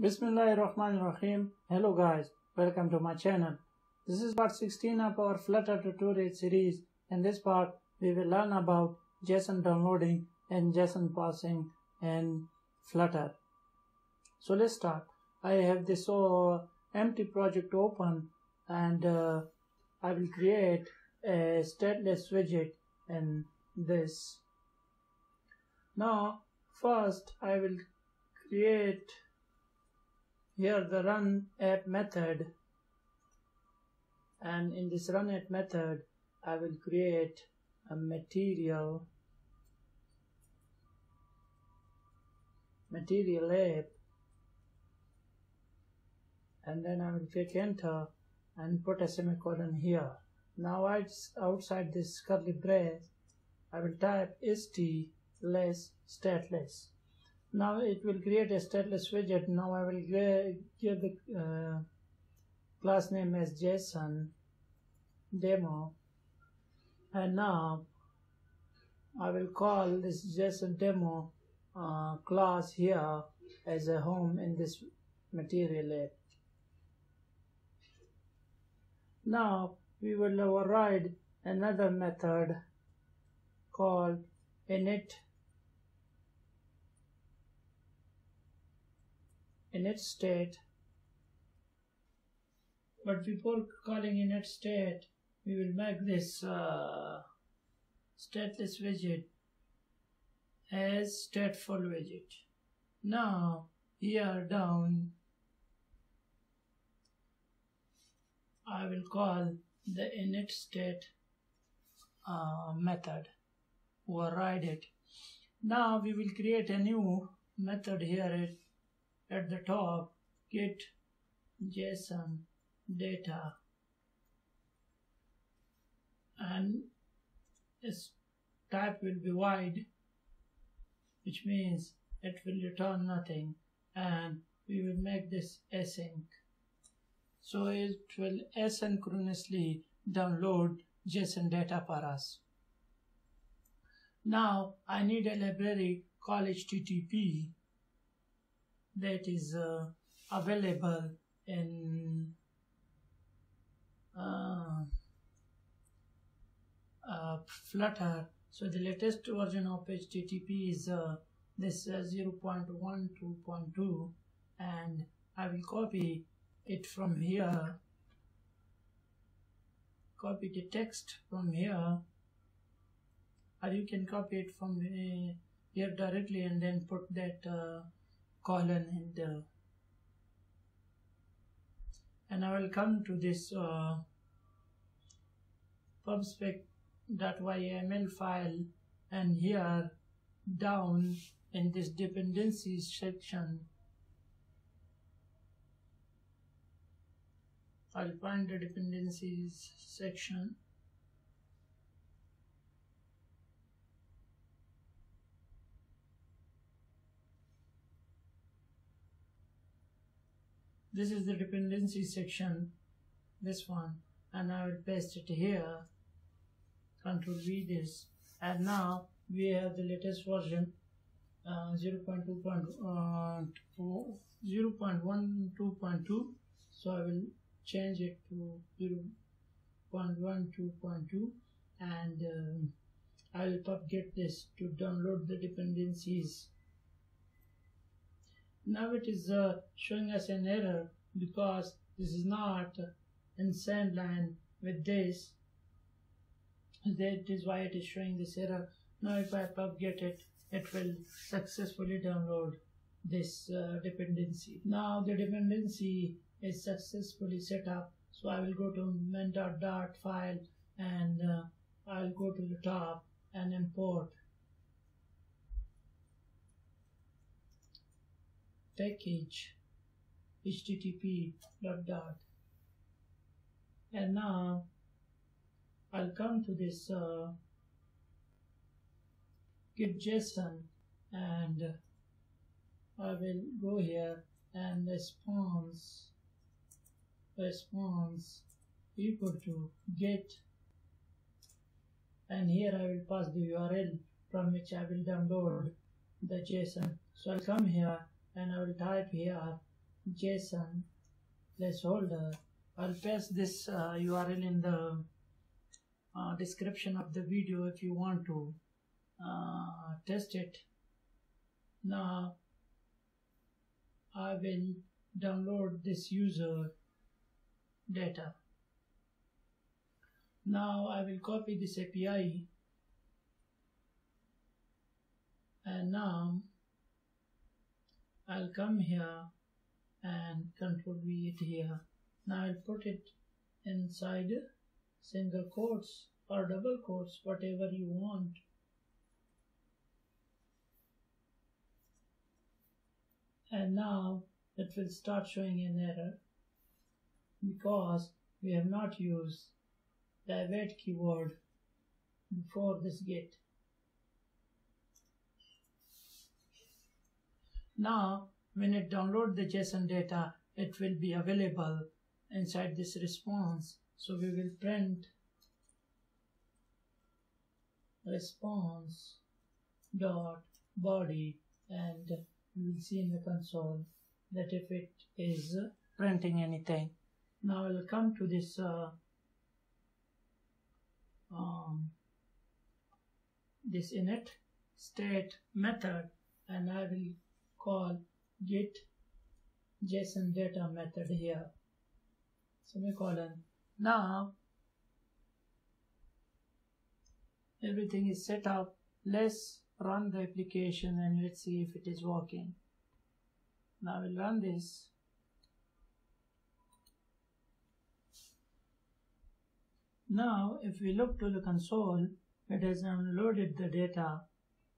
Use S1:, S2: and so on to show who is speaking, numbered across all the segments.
S1: Bismillahirrahmanirrahim. Hello guys, welcome to my channel. This is part 16 of our Flutter tutorial series. In this part, we will learn about JSON downloading and JSON parsing in Flutter. So let's start. I have this uh, empty project open and uh, I will create a stateless widget in this. Now, first I will create here the run app method. And in this run app method I will create a material material app. And then I will click enter and put a semicolon here. Now outside this curly brace I will type st less stateless now it will create a stateless widget now I will give the uh, class name as JSON demo and now I will call this JSON demo uh, class here as a home in this material app. Now we will override another method called init init state. But before calling init state we will make this uh, stateless widget as stateful widget. Now here down. I will call the init state uh, method. Override it. Now we will create a new method here at the top get JSON data and its type will be void which means it will return nothing and we will make this async so it will asynchronously download JSON data for us. Now I need a library called HTTP that is uh, available in uh, uh, Flutter. So the latest version of HTTP is uh, this uh, 0.12.2 and I will copy it from here. Copy the text from here. Or you can copy it from uh, here directly and then put that colon and uh, and I will come to this uh, pubspec.yaml file and here down in this dependencies section I'll find the dependencies section this is the dependency section this one and I will paste it here control V this. And now we have the latest version uh, 0.2.2 uh, 0 0.12.2 so I will change it to 0 0.12.2 and um, I will pub get this to download the dependencies now it is uh, showing us an error because this is not in send line with this. That is why it is showing this error. Now if I pub get it it will successfully download this uh, dependency. Now the dependency is successfully set up. So I will go to main.dart file and uh, I'll go to the top and import package http dot dart. And now I'll come to this uh, get JSON and I will go here and response response equal to get. And here I will pass the URL from which I will download the JSON so I'll come here and I will type here JSON placeholder. I'll paste this uh, URL in the uh, description of the video if you want to uh, test it. Now I will download this user data. Now I will copy this API and now I'll come here and control V it here. Now I'll put it inside single quotes or double quotes, whatever you want. And now it will start showing an error because we have not used the await keyword before this get. Now, when it download the JSON data, it will be available inside this response. So we will print response dot body and you will see in the console that if it is printing anything. Now I'll come to this uh, um, this init state method and I will call get JSON data method here. Semicolon. Now everything is set up. Let's run the application and let's see if it is working. Now we'll run this. Now if we look to the console, it has unloaded the data,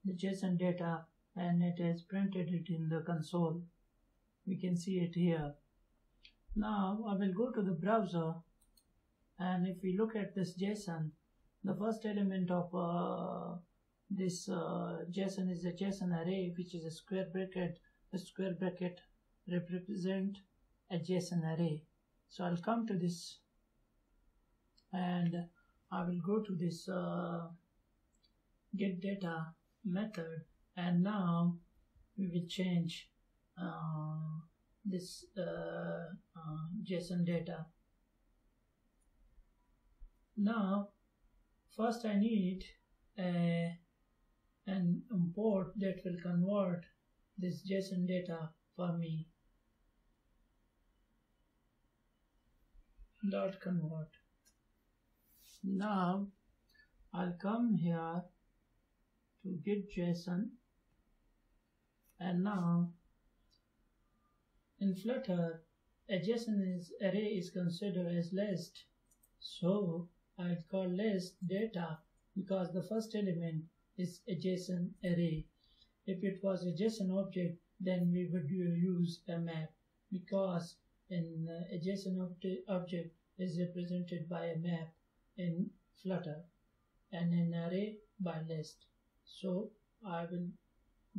S1: the JSON data and it has printed it in the console. We can see it here. Now I will go to the browser and if we look at this JSON, the first element of uh, this uh, JSON is a JSON array which is a square bracket. The square bracket represent a JSON array. So I'll come to this and I will go to this uh, get data method and now we will change uh, this uh, uh, JSON data. Now, first I need a, an import that will convert this JSON data for me. Dart convert. Now, I'll come here to get JSON and now in Flutter, a JSON is, array is considered as list. So I'd call list data because the first element is a JSON array. If it was a JSON object, then we would use a map because an uh, a object is represented by a map in Flutter and an array by list. So I will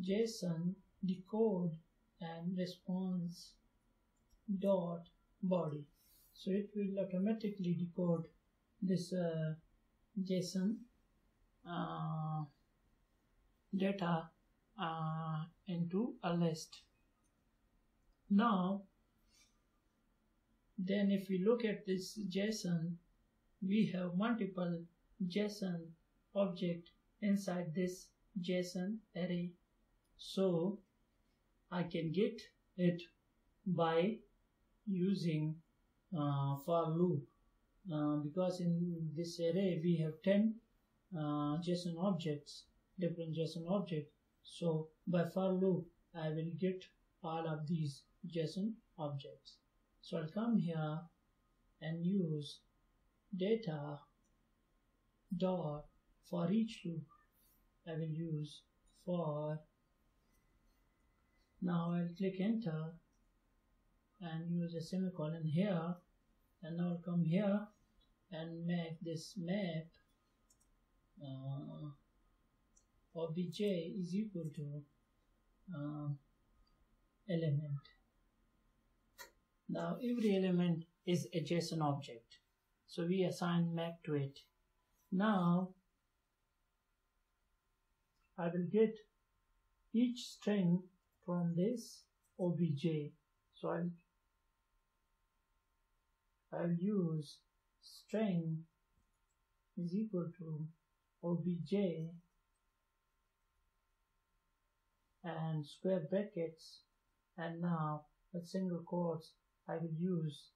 S1: JSON decode and response dot body. So it will automatically decode this uh, JSON uh, data uh, into a list. Now then if we look at this JSON we have multiple JSON object inside this JSON array. So I can get it by using uh, for loop. Uh, because in this array we have 10 uh, JSON objects different JSON objects. So by for loop I will get all of these JSON objects. So I'll come here and use data dot for each loop. I will use for now I'll click enter and use a semicolon here and I'll come here and make this map uh, obj is equal to uh, element. Now every element is a JSON object. So we assign map to it. Now I will get each string from this obj. so I'll I'll use string is equal to obj and square brackets and now with single quotes I will use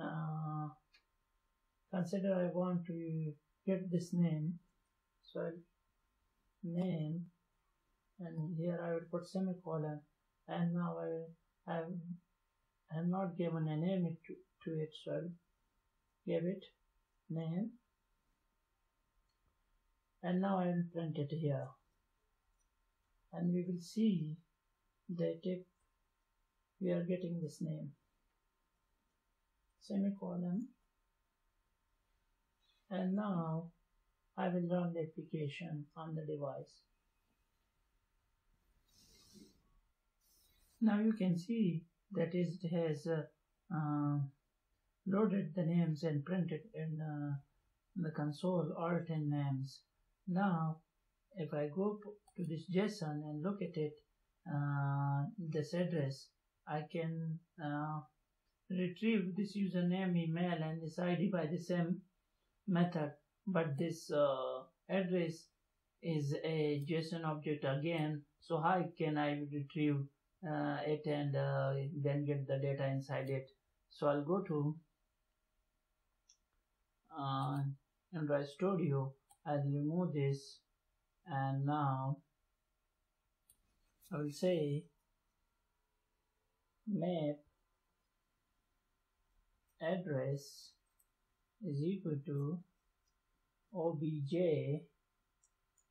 S1: uh, consider I want to get this name so I'll name and here I will put semicolon. And now I have I have not given a name to, to it so I'll give it name. And now I will print it here. And we will see that if we are getting this name. Semicolon. And now I will run the application on the device now you can see that it has uh, uh, loaded the names and printed in, uh, the console all 10 names. Now if I go to this JSON and look at it uh, this address I can uh, retrieve this username email and this ID by the same method. But this uh, address is a JSON object again so how can I retrieve it and uh, then get the data inside it. So I'll go to uh, Android Studio. I'll remove this and now I will say map address is equal to obj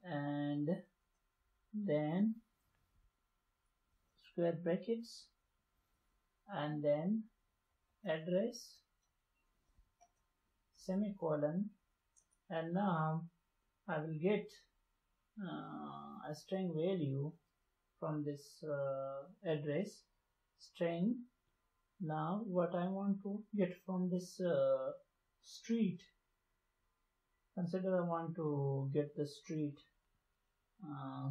S1: and then square brackets and then address semicolon and now I will get uh, a string value from this uh, address string. Now what I want to get from this uh, street consider I want to get the street uh,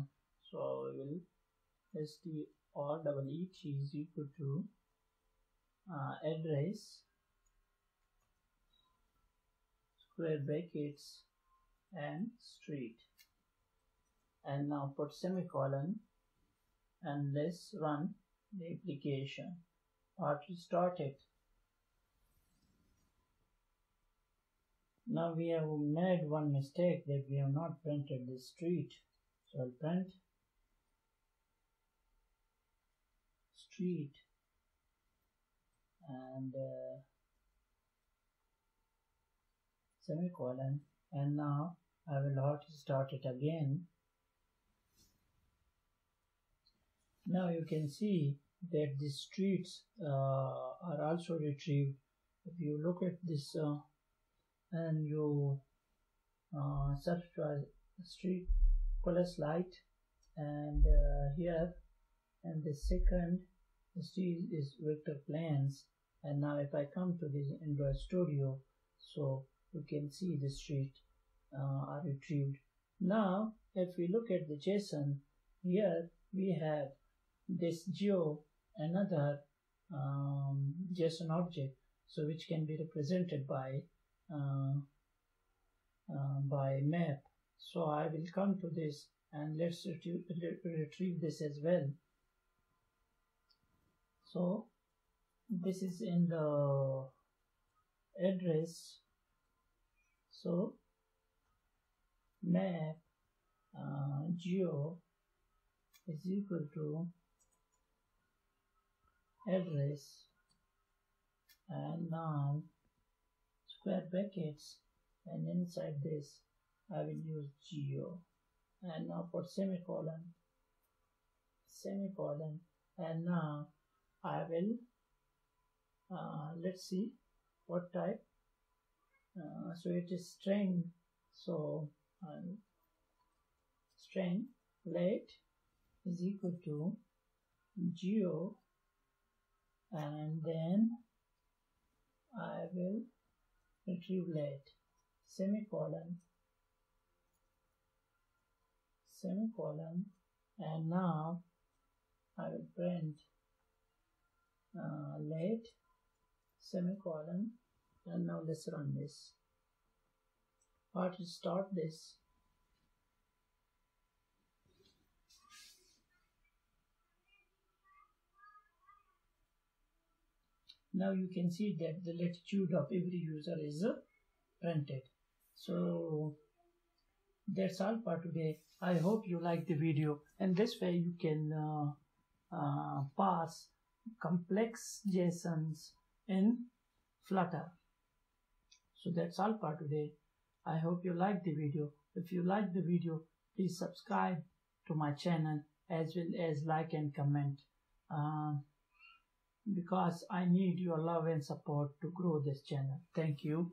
S1: so I will str double e t is equal to uh, address square brackets and street. And now put semicolon and let's run the application. Or start it now we have made one mistake that we have not printed the street. So I'll print street. And uh, semicolon. And now I will to start it again. Now you can see that the streets uh, are also retrieved. If you look at this uh, and you uh, search for street Kulas Light and uh, here and the second street is Victor Plains and now if I come to this Android Studio so you can see the street uh, are retrieved. Now if we look at the JSON here we have this geo another um, JSON object so which can be represented by uh, uh, by map. So I will come to this and let's retrieve, retrieve this as well so this is in the address. So map uh, geo is equal to address and now square brackets and inside this I will use geo. And now for semicolon semicolon and now I will uh, let's see what type. Uh, so it is string so um, string lat is equal to geo and then I will retrieve lat semicolon. Semicolon. And now I will print uh, lat semicolon and now let's run this. Or to start this. Now you can see that the latitude of every user is uh, printed. So that's all for today. I hope you like the video. And this way you can uh, uh, pass complex JSONs in Flutter. So that's all for today. I hope you like the video. If you like the video, please subscribe to my channel as well as like and comment um, because I need your love and support to grow this channel. Thank you.